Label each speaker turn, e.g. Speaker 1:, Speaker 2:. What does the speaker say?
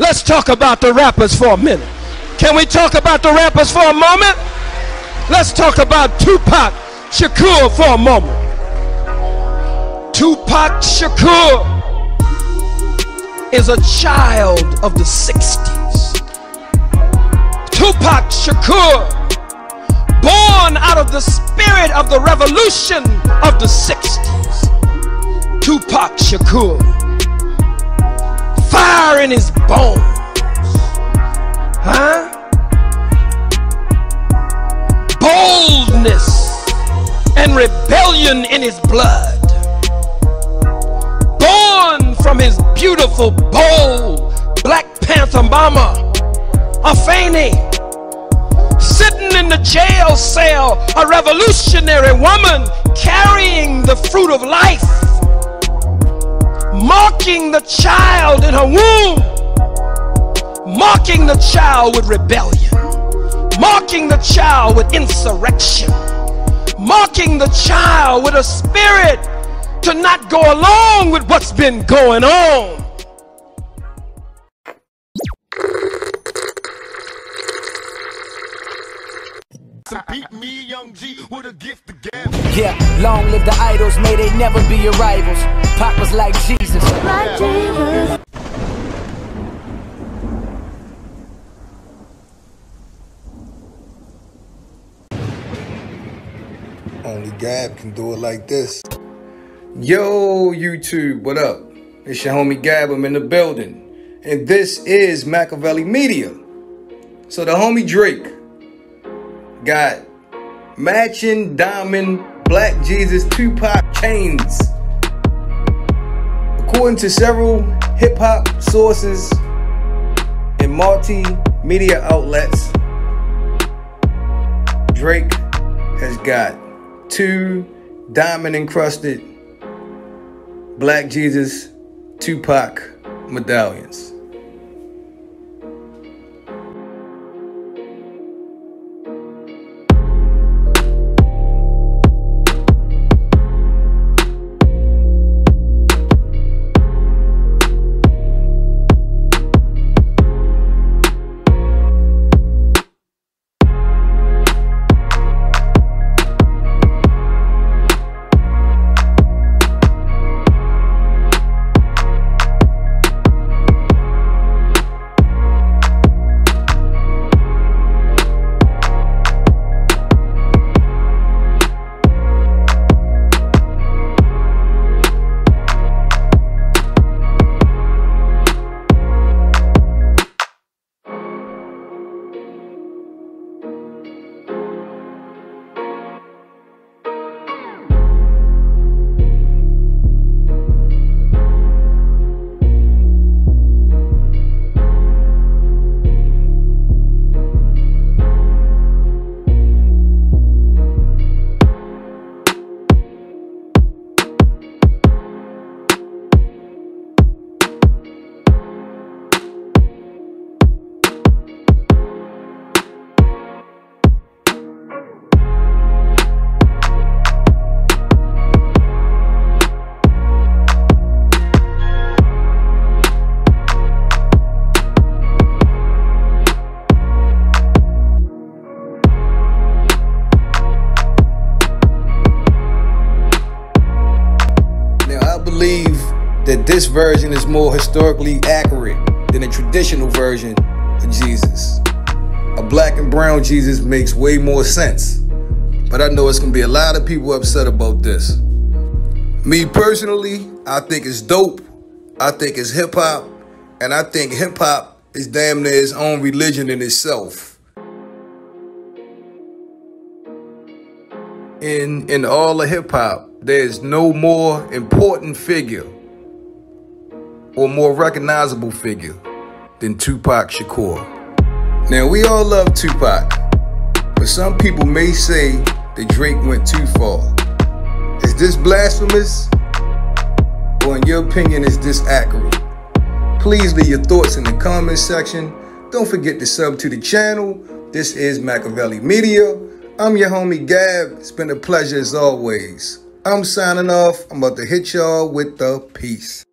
Speaker 1: Let's talk about the rappers for a minute. Can we talk about the rappers for a moment? Let's talk about Tupac Shakur for a moment. Tupac Shakur is a child of the 60s. Tupac Shakur, born out of the spirit of the revolution of the 60s. Tupac Shakur, fire in his bones. Huh? Boldness and rebellion in his blood. Born from his beautiful, bold Black Panther mama, Afeni. Sitting in the jail cell, a revolutionary woman carrying the fruit of life, marking the child in her womb, mocking the child with rebellion, mocking the child with insurrection, mocking the child with a spirit to not go along with what's been going on.
Speaker 2: Beat me, young G, with a gift to gab.
Speaker 3: Yeah, long live the idols, may they never be your rivals. Pop was like Jesus.
Speaker 4: Like Jesus.
Speaker 5: Only Gab can do it like this.
Speaker 6: Yo, YouTube, what up? It's your homie Gab, I'm in the building. And this is Makaveli Media. So the homie Drake got matching diamond Black Jesus Tupac chains. According to several hip hop sources and multimedia outlets, Drake has got two diamond encrusted Black Jesus Tupac medallions. That this version is more historically accurate than the traditional version of Jesus. A black and brown Jesus makes way more sense. But I know it's gonna be a lot of people upset about this. Me personally, I think it's dope. I think it's hip hop. And I think hip hop is damn near its own religion in itself. in in all of hip hop, there's no more important figure or more recognizable figure than Tupac Shakur. Now we all love Tupac, but some people may say that Drake went too far. Is this blasphemous? Or in your opinion, is this accurate? Please leave your thoughts in the comments section. Don't forget to sub to the channel. This is Makaveli Media. I'm your homie Gab. It's been a pleasure as always. I'm signing off. I'm about to hit y'all with the peace.